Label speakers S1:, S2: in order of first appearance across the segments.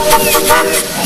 S1: Thank you.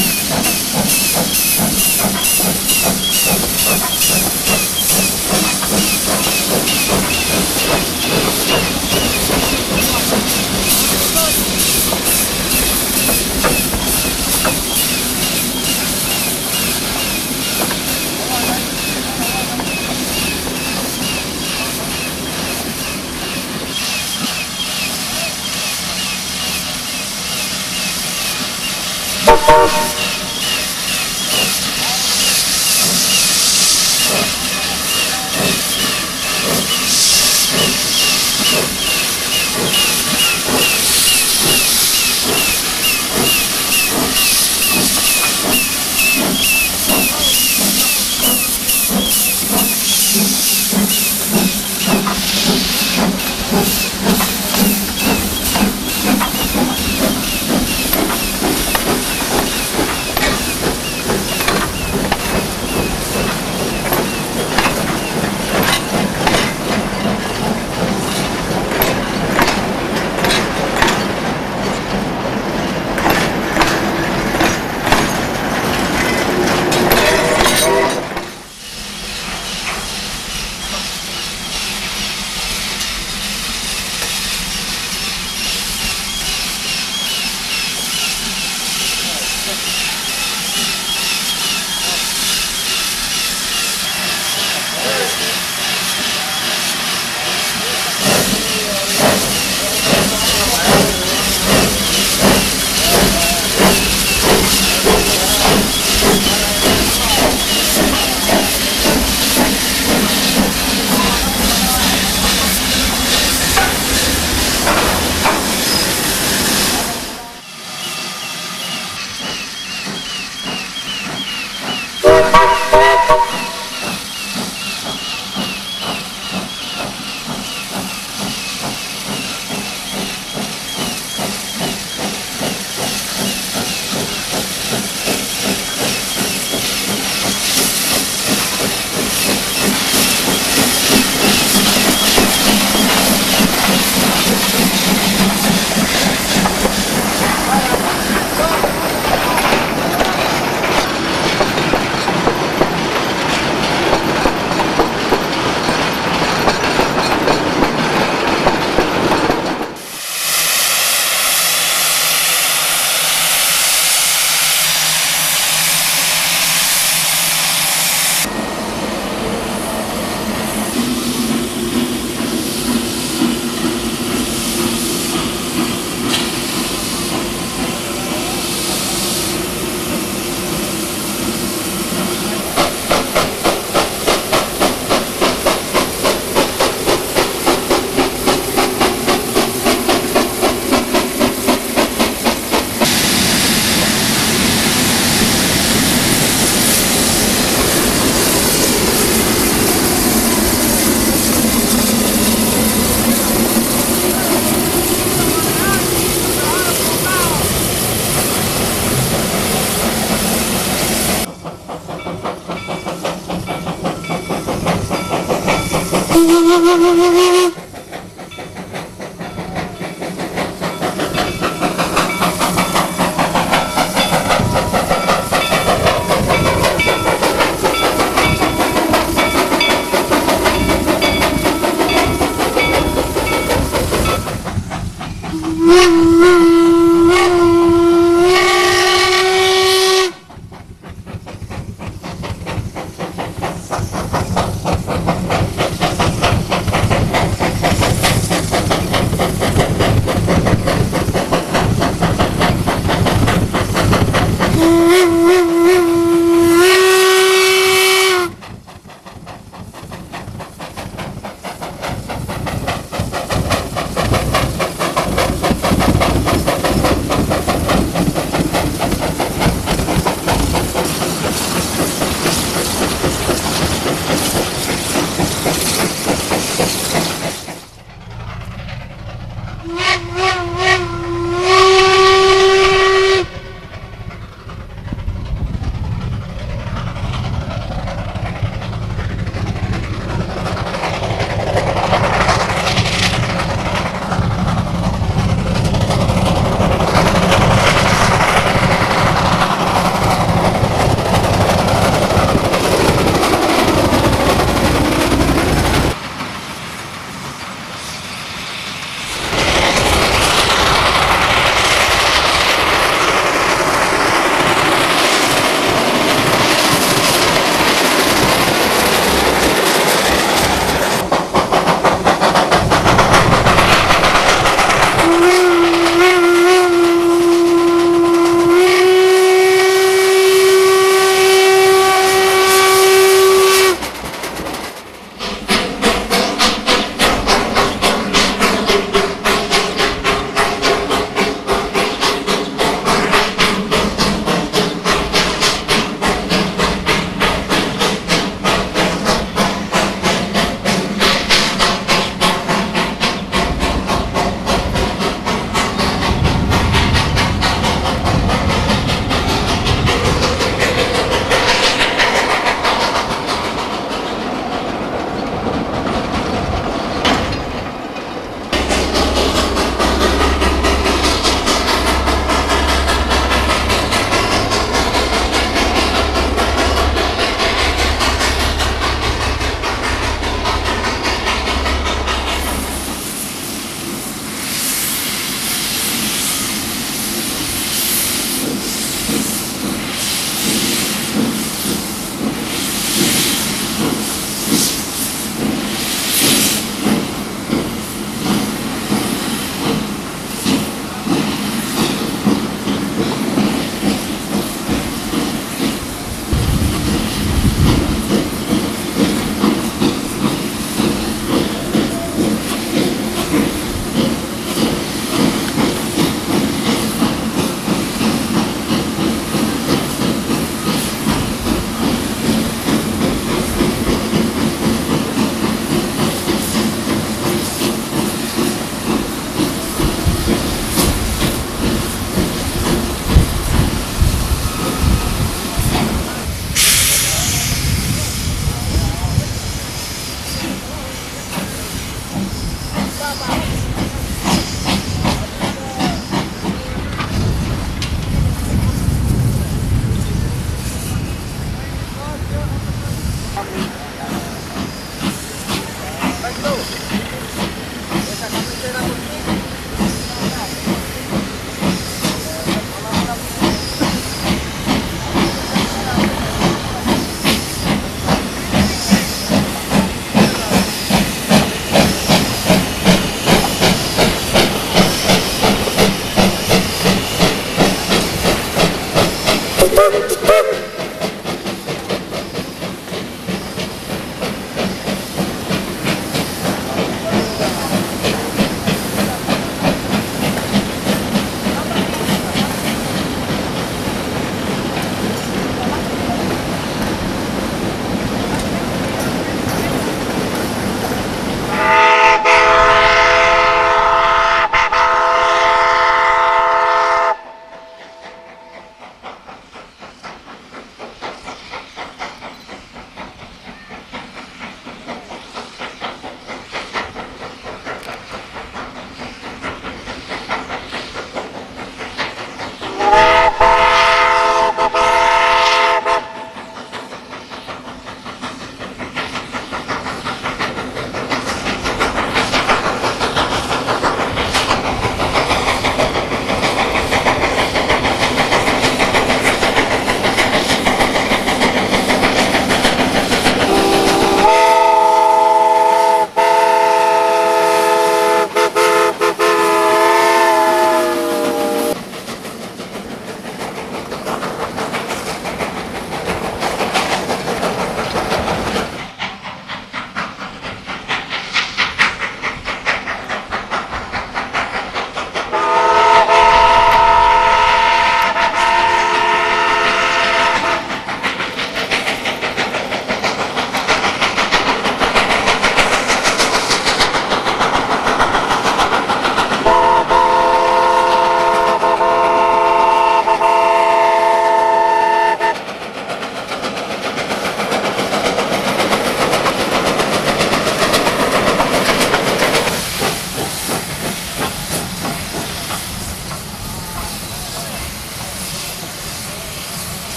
S1: Yeah.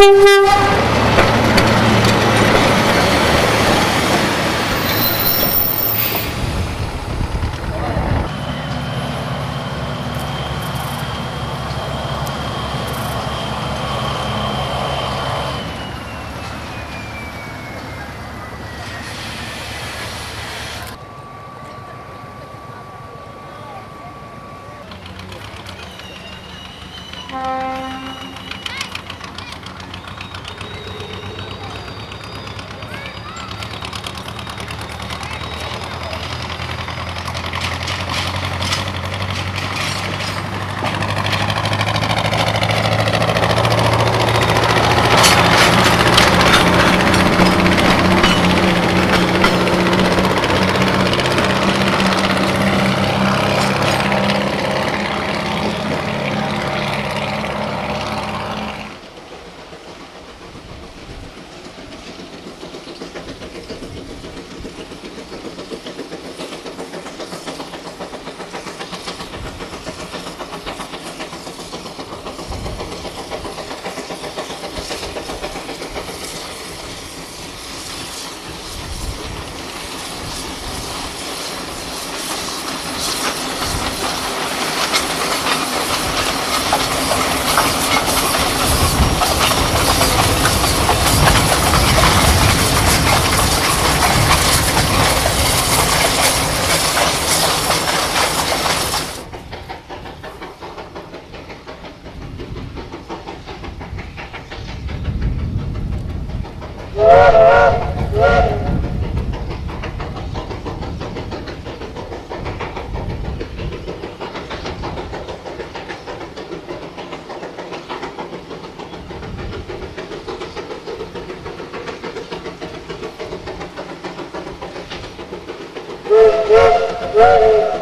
S1: Mm-hmm. Música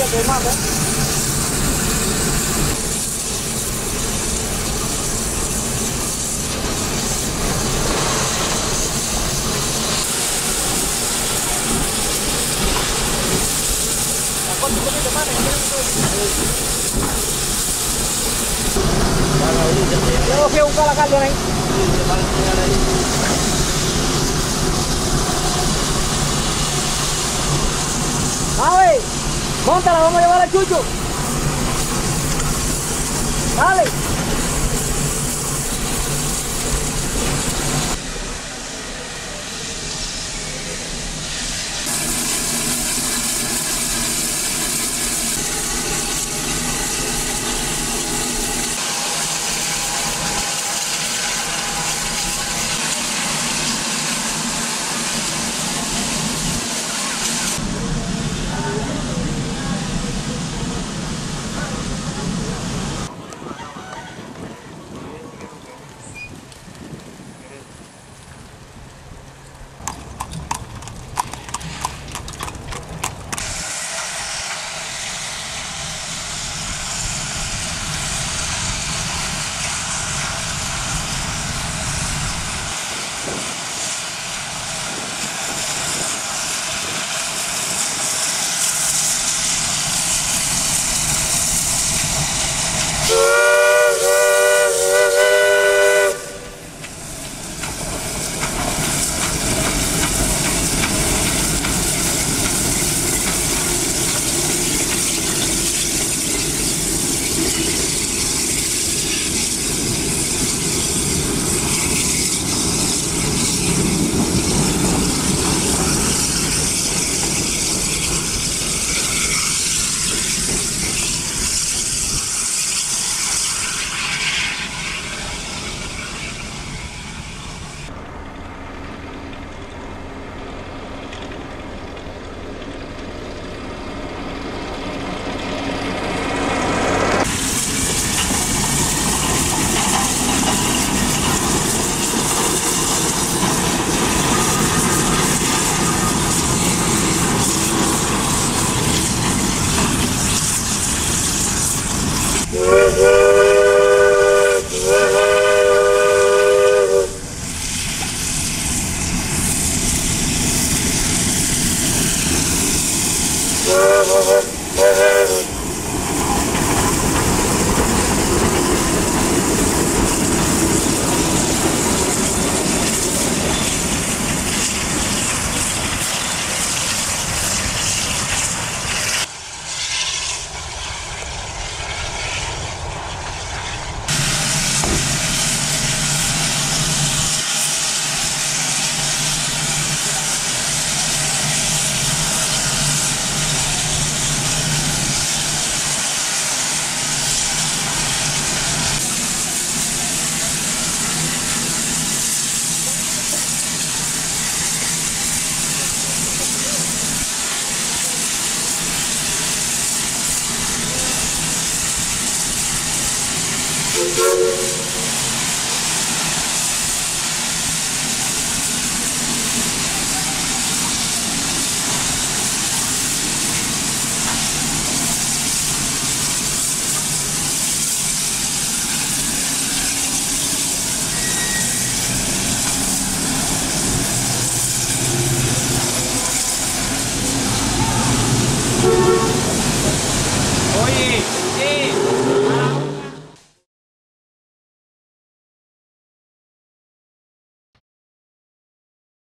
S1: begini begini dari không Oke, buka lah kalian ini. Dale, montala, vamos a llevar al chucho. Dale.